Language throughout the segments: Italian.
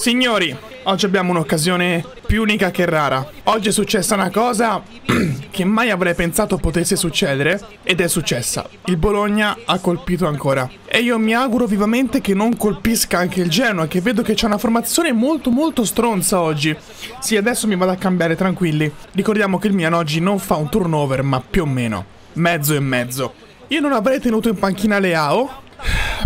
Signori, oggi abbiamo un'occasione più unica che rara. Oggi è successa una cosa che mai avrei pensato potesse succedere ed è successa. Il Bologna ha colpito ancora. E io mi auguro vivamente che non colpisca anche il Genoa, che vedo che c'è una formazione molto molto stronza oggi. Sì, adesso mi vado a cambiare, tranquilli. Ricordiamo che il Milan oggi non fa un turnover, ma più o meno. Mezzo e mezzo. Io non avrei tenuto in panchina Leao,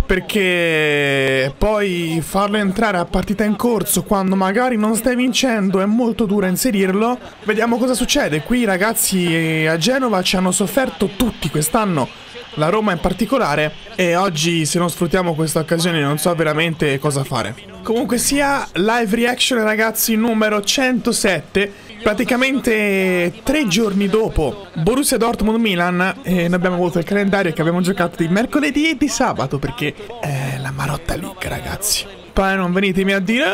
perché poi farlo entrare a partita in corso quando magari non stai vincendo è molto dura inserirlo. Vediamo cosa succede. Qui i ragazzi a Genova ci hanno sofferto tutti quest'anno, la Roma in particolare, e oggi se non sfruttiamo questa occasione non so veramente cosa fare. Comunque sia, live reaction ragazzi numero 107 praticamente tre giorni dopo Borussia Dortmund-Milan eh, noi abbiamo avuto il calendario che abbiamo giocato di mercoledì e di sabato perché è la Marotta League ragazzi. Poi non venitemi a dire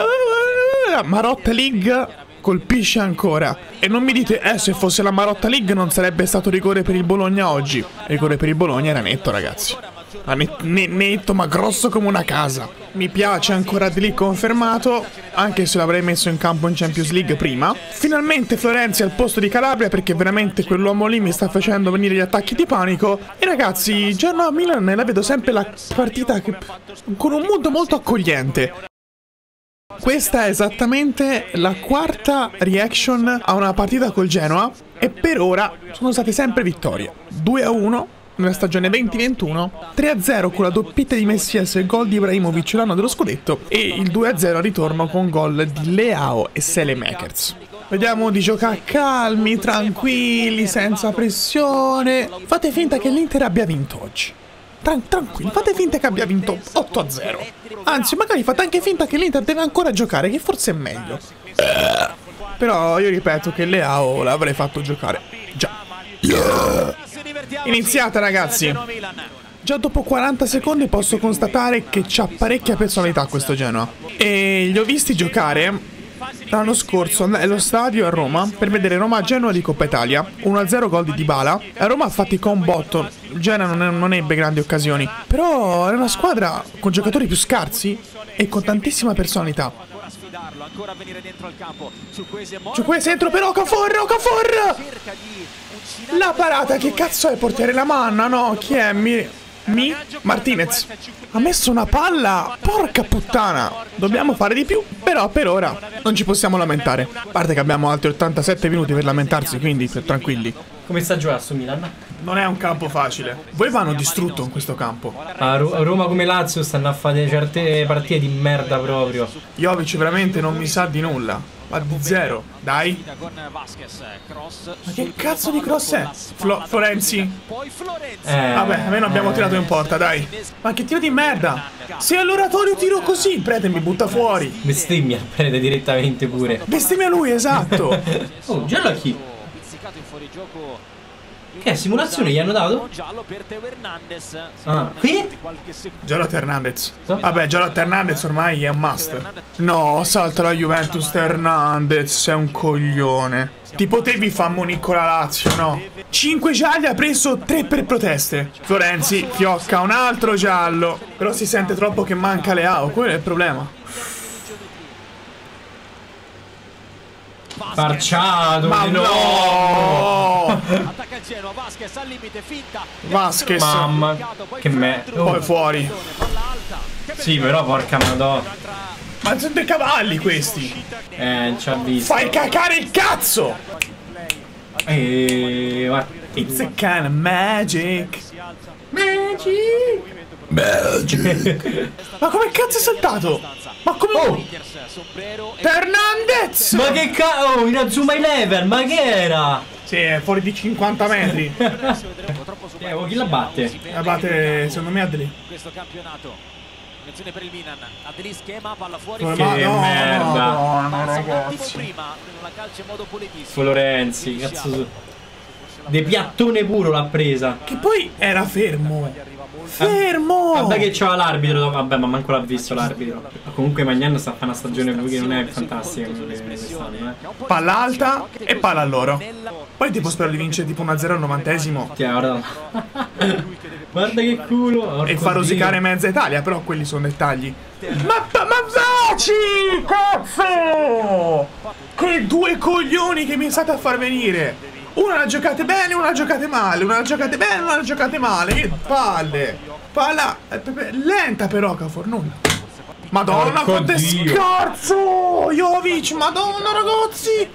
la ah, Marotta League colpisce ancora. E non mi dite, eh, se fosse la Marotta League non sarebbe stato rigore per il Bologna oggi. Rigore per il Bologna era netto, ragazzi. Netto, ma grosso come una casa. Mi piace ancora di lì confermato, anche se l'avrei messo in campo in Champions League prima. Finalmente Florenzi al posto di Calabria perché veramente quell'uomo lì mi sta facendo venire gli attacchi di panico. E ragazzi, Genoa-Milan la vedo sempre la partita che... con un mood molto accogliente. Questa è esattamente la quarta reaction a una partita col Genoa e per ora sono state sempre vittorie. 2 a 1 nella stagione 2021, 3-0 con la doppietta di Messias e gol di Ibrahimovic l'anno dello scudetto e il 2-0 al ritorno con gol di Leao e Selemakers. Vediamo di giocare calmi, tranquilli, senza pressione. Fate finta che l'Inter abbia vinto oggi. Tran tranquilli, fate finta che abbia vinto 8-0. Anzi, magari fate anche finta che l'Inter deve ancora giocare, che forse è meglio. Però io ripeto che Leao l'avrei fatto giocare. Già. Yeah. Iniziata ragazzi. Già dopo 40 secondi posso constatare che c'ha parecchia personalità questo Genoa. E li ho visti giocare l'anno scorso allo stadio a Roma per vedere Roma-Genoa di Coppa Italia. 1-0 gol di Dybala. A Roma ha fatti con botto. Genoa non, non ebbe grandi occasioni. Però è una squadra con giocatori più scarsi e con tantissima personalità. Venire dentro al campo. Ciukwese La parata, che cazzo è portiere la manna? No, chi è? Mi... Mi? Martinez. Ha messo una palla? Porca puttana. Dobbiamo fare di più, però per ora non ci possiamo lamentare. A parte che abbiamo altri 87 minuti per lamentarsi, quindi tranquilli. Come sta giocando su Milan? Non è un campo facile. Voi vanno distrutto in questo campo. A, a Roma come Lazio stanno a fare certe partite di merda proprio. Jovic veramente non mi sa di nulla. Ma di zero, dai. Ma che cazzo di cross è? Flo Florenzi. Eh, Vabbè, almeno abbiamo eh. tirato in porta, dai. Ma che tiro di merda. Se all'oratorio tiro così, Prete mi butta fuori. Bestemmia Prete direttamente pure. Bestemmia lui, esatto. oh, già la chi? Che simulazione gli hanno dato? Giallo per Teo Hernandez. Ah, qui? Giallo Hernandez. Vabbè, Giallo Hernandez ormai è un must. No, salta la Juventus Hernandez, sei un coglione. Ti potevi fare Monicola Lazio, no? 5 gialli ha preso 3 per proteste. Florenzi fiocca un altro giallo. Però si sente troppo che manca Leao, quello è il problema. Farciato Ma no! no! Attacca il Genoa, Vasquez al limite, finta. Vasquez. Mamma, che me. Oh. Poi fuori. Sì, però porca madonna. Ma sono dei cavalli questi. Eh, non ci ha visto. Fai cacare il cazzo! Eeeh, guarda. It's a kind of magic. Magic. Magic. Ma come cazzo è saltato? Ma come... Oh! Hernandez! Ma che cazzo... Oh, in Azuma Eleven, ma che era? Sì, è fuori di 50 metri. eh, oh, chi la batte? La batte, secondo me, Adli. Questo campionato. Attenzione per il Milan. Adli schema, palla fuori. Che no, merda. No, no, ragazzi. Florenzi, cazzo... De piattone puro l'ha presa. Che poi era fermo. Fermo! Vabbè che c'era l'arbitro, vabbè ma manco l'ha visto l'arbitro. Comunque Magnan sta a fare una stagione che non è fantastica quest'anno, eh. Palla alta e palla a loro. Poi tipo spero di vincere tipo 1-0 al novantesimo. Ti guarda. guarda che culo. E fa rosicare mezza Italia, però quelli sono dettagli. Ma, ma vaci! Cazzo! Che due coglioni che mi state a far venire! Una la giocate bene, una la giocate male, una la giocate bene, una la giocate male. Che palle! Palla eh, lenta però, Cafor, non. Madonna, Porco quanto è scarso! Jovic, madonna ragazzi!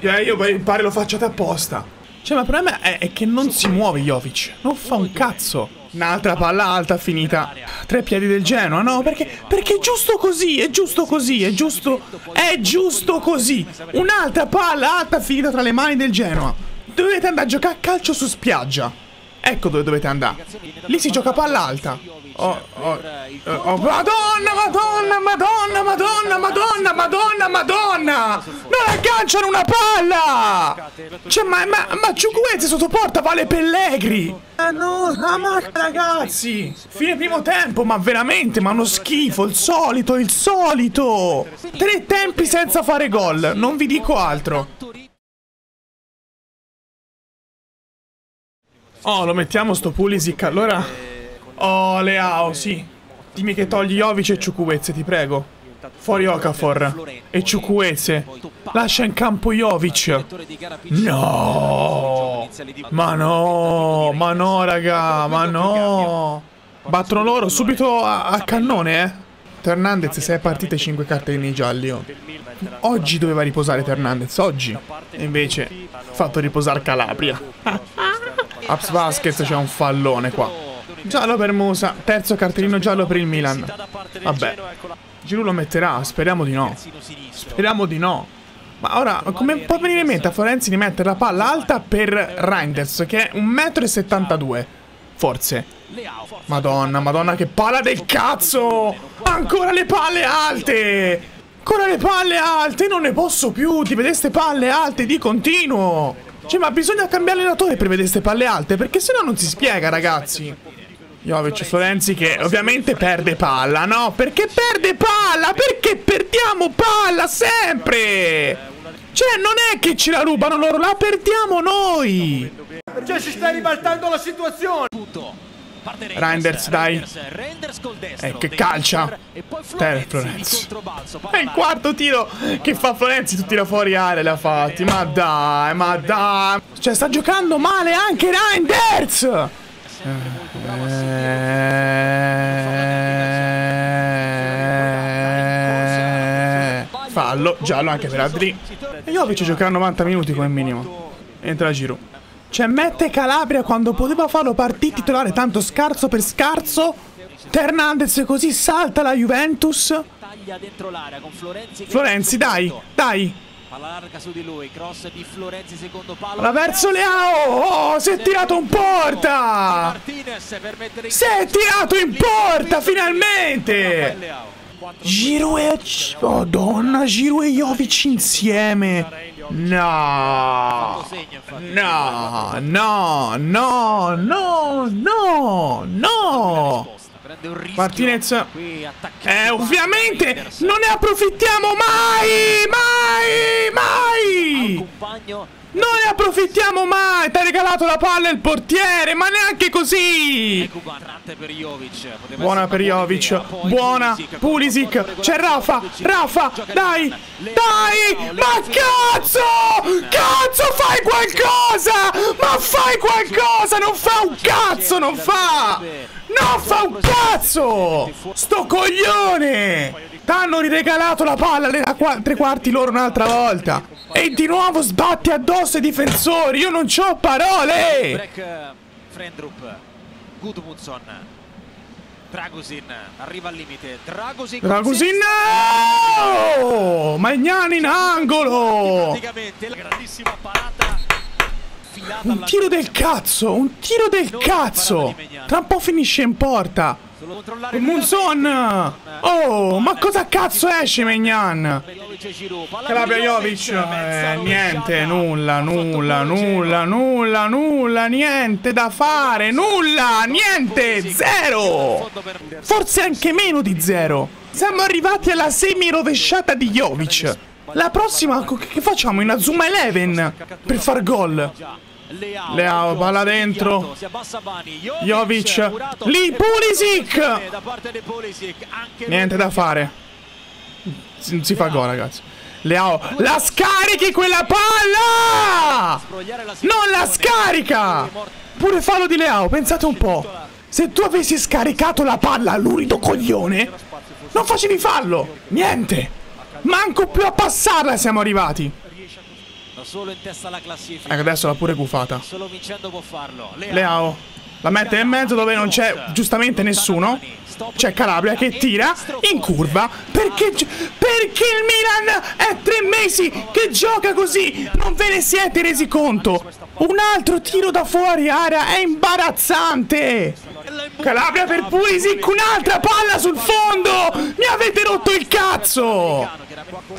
Eh, io pare lo facciate apposta. Cioè, ma il problema è, è che non si muove Jovic. Non fa un cazzo. Un'altra palla alta finita. Tre piedi del Genoa, no? Perché, perché è giusto così, è giusto così, è giusto. È giusto così. Un'altra palla alta finita tra le mani del Genoa. Dovete andare a giocare a calcio su spiaggia. Ecco dove dovete andare. Lì si gioca palla alta. Oh, oh, eh, oh, madonna, madonna, madonna, madonna, madonna, madonna, madonna! Non agganciano una palla! Cioè, ma, ma, ma Ciucuezzi sotto porta vale Pellegri! Eh no, ma ragazzi! Fine primo tempo, ma veramente, ma uno schifo, il solito, il solito! Tre tempi senza fare gol, non vi dico altro. Oh, lo mettiamo sto Pulisic, allora... Oh, Leao, sì. Dimmi che togli Jovic e Ciucuezze, ti prego. Fuori Okafor. E Ciucuezze. Lascia in campo Jovic. No! Ma no! Ma no, raga! Ma no! Battono loro subito a, a cannone, eh? Hernandez 6 partite 5 cartellini gialli. oh. Oggi doveva riposare Hernandez, oggi. E invece fatto riposare Calabria. Aps Vasquez c'è un fallone qua. Giallo per Musa, terzo cartellino giallo per il Milan. Vabbè. Giroud lo metterà, speriamo di no. Speriamo di no. Ma ora, come può venire in mente a Florenzi di mettere la palla alta per Reinders, che è 1,72 m? Forse. Madonna, madonna, che palla del cazzo! Ancora le palle alte! Ancora le palle alte! Non ne posso più di vedere ste palle alte di continuo! Cioè, ma bisogna cambiare allenatore per vedere ste palle alte, perché sennò non si spiega, ragazzi. Jovic Florenzi che ovviamente perde palla, no? Perché perde palla? Perché perdiamo palla sempre? Cioè, non è che ce la rubano loro, la perdiamo noi! Cioè si sta ribaltando la situazione. Reinders, dai. Eh, che calcia. Te, Florenzi. È il quarto tiro che fa Florenzi, tu tira fuori area le ha fatti. Ma dai, ma dai. Cioè, sta giocando male anche Reinders! Eh, Fallo, giallo anche per Adri. E Jovic giocherà 90 minuti come minimo. Entra Giroud. Cioè, mette Calabria quando poteva farlo partire titolare tanto scarso per scarso. Hernandez così salta la Juventus. Taglia dentro l'area con Florenzi. dai, dai. Palla larga su di lui, cross di Florenzi secondo palo. La verso Leao. Oh, si è tirato in porta. Si è tirato in porta, finalmente. Giroud e... Madonna, Giroud e Jovic insieme. No. No, no, no, no, no, no. Martinez. Eh, ovviamente non ne approfittiamo mai, mai, mai. Non ne approfittiamo mai. Ti ha regalato la palla il portiere, ma neanche così. Ecco Buona essere per Jovic, buona, Pulisic, c'è Rafa, Rafa, dai, dai, ma cazzo, cazzo fai qualcosa, ma fai qualcosa, non fa un cazzo, non fa, non fa un cazzo, sto coglione, t'hanno riregalato la palla alle tre quarti loro un'altra volta, e di nuovo sbatti addosso ai difensori, io non c'ho parole, Break eh, Frendrup. Gudmundsson. Dragusin arriva al limite. Dragusin. con Ragusin, senso. no! Magnani in angolo! Praticamente la grandissima parata Un tiro del cazzo, un tiro del cazzo! Tra un po' finisce in porta. Controllare Munson! Oh, ma cosa cazzo esce Megnan? Calabria Jovic, eh, niente, nulla, nulla, nulla, nulla, nulla, niente da fare, nulla, niente, zero! Forse anche meno di zero. Siamo arrivati alla semi rovesciata di Jovic. La prossima, che facciamo? In Azuma Eleven per far gol. Leao, Leao, palla dentro. Jovic. Lì, Pulisic. Lui Niente da fare. Si, si fa gol, ragazzi. Leao, la scarichi quella palla! Non la scarica! Pure fallo di Leao, pensate un po'. Se tu avessi scaricato la palla all'urido coglione, non facevi fallo. Niente. Manco più a passarla siamo arrivati. Da solo in testa alla classifica. Ecco, adesso l'ha pure gufata. Solo vincendo può farlo. Leao. Leao la mette in mezzo dove non c'è giustamente nessuno. C'è Calabria che tira in curva perché, perché il Milan è tre mesi che gioca così. Non ve ne siete resi conto. Un altro tiro da fuori area è imbarazzante. Calabria per Pulisic, un'altra palla sul fondo. Mi avete rotto il cazzo.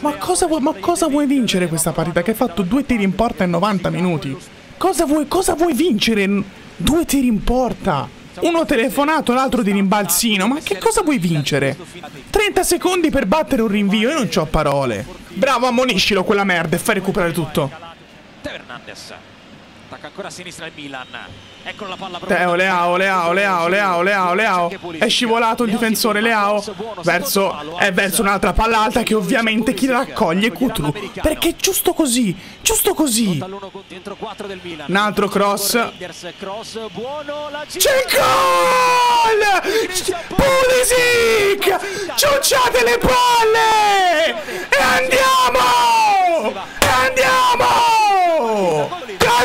Ma cosa, vuoi, ma cosa vuoi vincere questa partita? Che hai fatto due tiri in porta in 90 minuti? Cosa vuoi, cosa vuoi vincere? Due tiri in porta. Uno telefonato, l'altro di rimbalzino. Ma che cosa vuoi vincere? 30 secondi per battere un rinvio, io non ho parole. Bravo, ammoniscilo quella merda e fai recuperare tutto. Teo Hernandez. Attacca ancora a sinistra il Milan. Eccolo la palla proprio Teo, da- Leao, Leao, Leao, Leao, Leao, Leao. È scivolato il difensore Leao verso, è verso un'altra palla alta che ovviamente chi la raccoglie è Kutru. Perché è giusto così, giusto così. Dall'uno con- dentro 4 del Milan. Un altro cross. C'è il gol! Pulisic! Ciucciate le palle! E andiamo! E andiamo!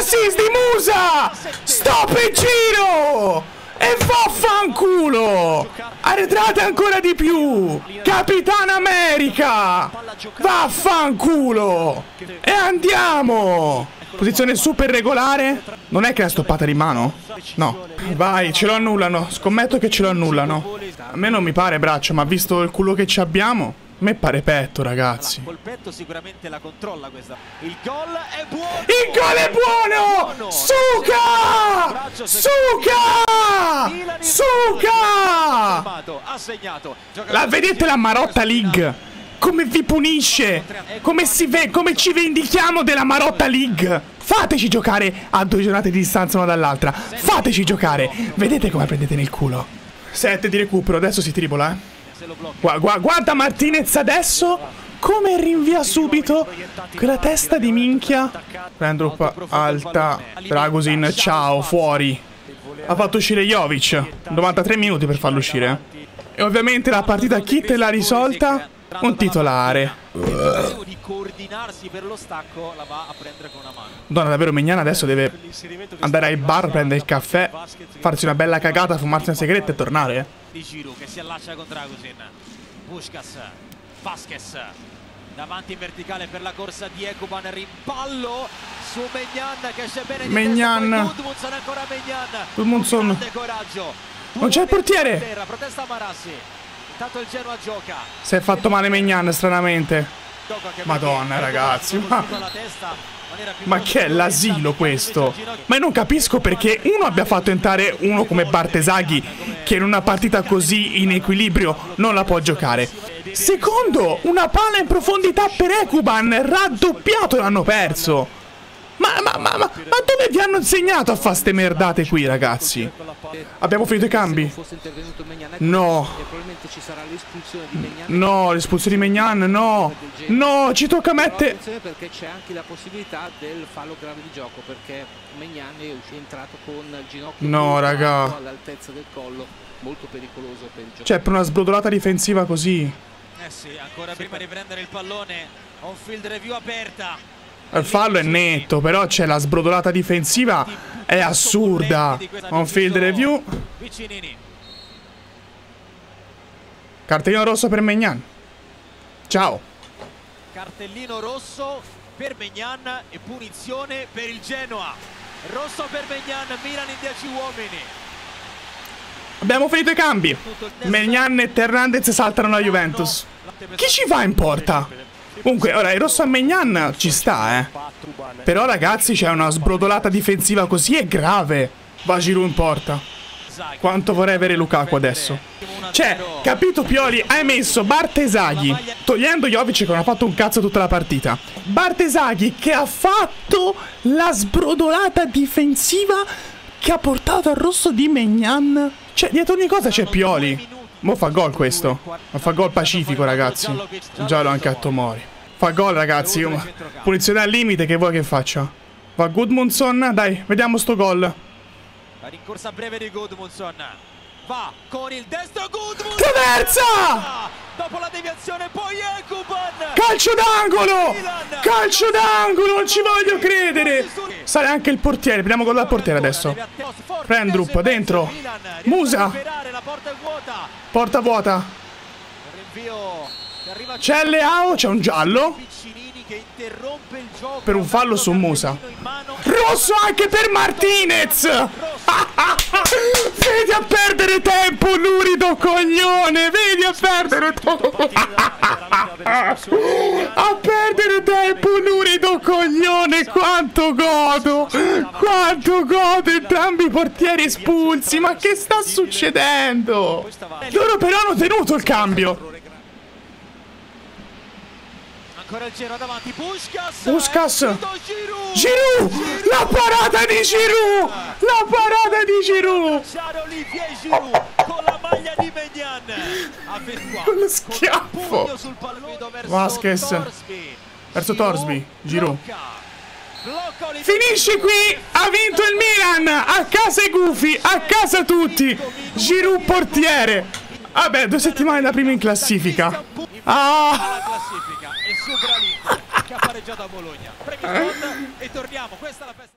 Cassis di Musa! Stop il giro! E vaffanculo! Arretrate ancora di più! Capitan America! Vaffanculo! E andiamo! Posizione super regolare? Non è che la stoppata di mano? No. Vai, ce lo annullano. Scommetto che ce lo annullano. A me non mi pare braccio, ma visto il culo che ci abbiamo, a me pare petto, ragazzi. Col petto sicuramente la controlla questa. Il gol è buono! Il gol è buono! Suca! Suca! Suca! La vedete la Marotta League? Come vi punisce? Come, si ve- come ci vendichiamo della Marotta League? Fateci giocare a due giornate di distanza una dall'altra. Fateci giocare. Vedete come prendete nel culo. Sette di recupero, adesso si tribola, eh. Se lo blocca. Gua- gua- guarda Martinez adesso come rinvia subito quella testa di minchia. Prendo up alta. Dragusin, ciao, fuori. Ha fatto uscire Jovic. 93 minuti per farlo uscire. E ovviamente la partita chi te l'ha risolta? Un titolare. Donna, davvero Mignana adesso deve andare ai bar, prendere il caffè, farsi una bella cagata, fumarsi una sigaretta e tornare, eh. Di Giroud che si allaccia con Dragusin. Puskas. Vasquez. Davanti in verticale per la corsa di Ekuban. Rimpallo su Megnan che esce bene di Megnan. Gudmundsson ancora Megnan. Gudmundsson. Grande coraggio. Non c'è il portiere. Terra, protesta Marassi. Intanto il Genoa gioca. Si è fatto male Megnan, stranamente. Madonna, ragazzi, ma- Ma che è l'asilo questo? Ma io non capisco perché uno abbia fatto entrare uno come Bartesaghi che in una partita così in equilibrio non la può giocare. Secondo, una palla in profondità per Ekuban, raddoppiato l'hanno perso. Ma, ma, ma, ma, ma dove vi hanno insegnato a fare ste merdate qui, ragazzi? Abbiamo finito i cambi? fosse intervenuto Megnan No. probabilmente ci sarà l'espulsione di Megnan No, l'espulsione di Megnan, no. No, ci tocca mettere... perché c'è anche la possibilità del fallo grave di gioco perché Megnan è entrato con il ginocchio No, raga. all'altezza del collo molto pericoloso per il gioco Cioè, per una sbrodolata difensiva così... Eh sì, ancora prima di prendere il pallone, on field review aperta. Il fallo è netto, però c'è la sbrodolata difensiva. È assurda. On field review. Cartellino rosso per Megnan. Ciao. Cartellino rosso per Megnan e punizione per il Genoa. Rosso per Megnan, Milan in 10 uomini. Abbiamo finito i cambi. Megnan e Hernandez saltano la Juventus. Chi ci va in porta? Comunque, ora il rosso a Megnan ci sta, eh. Però ragazzi, c'è una sbrodolata difensiva così è grave. Va Giroud in porta. Quanto vorrei avere Lukaku adesso. Cioè, capito Pioli, hai messo Bartesaghi, togliendo Jovic che non ha fatto un cazzo tutta la partita. Bartesaghi che ha fatto la sbrodolata difensiva che ha portato al rosso di Megnan. Cioè, dietro ogni cosa c'è Pioli. Mo fa gol questo. Ma fa gol pacifico, ragazzi. Giallo anche a Tomori. Fa gol, ragazzi. Punizione al limite, che vuoi che faccia? Va Goodmundson, dai, vediamo sto gol. La rincorsa breve di Gudmundsson. Va con il destro Gudmundsson. Traversa! Dopo la deviazione poi Ekuban. Calcio d'angolo! Calcio d'angolo, non ci voglio credere! Sale anche il portiere, vediamo gol dal portiere adesso. Rendrup, dentro. Musa. Porta vuota. C'è Leao, c'è un giallo. Per un fallo su Musa. Rosso anche per Martinez! vedi a perdere tempo, lurido coglione! Vedi a perdere tempo! a perdere tempo, lurido coglione! Quanto godo! Quanto godo! Entrambi i portieri espulsi! Ma che sta succedendo? Loro però hanno tenuto il cambio! Ancora il giro davanti, Puskas. Puskas. Giroud. Giroud. La parata di Giroud. La parata di Giroud. Olivier Giroud con la maglia di Megnan. Con lo schiaffo. Vasquez. Verso Torsby. Giroud. Finisce qui, ha vinto il Milan, a casa i gufi, a casa tutti, Giroud portiere. Vabbè, due settimane da prima in classifica. Ah! Supera l'Inter che ha pareggiato a Bologna. Premi e torniamo, questa è la festa.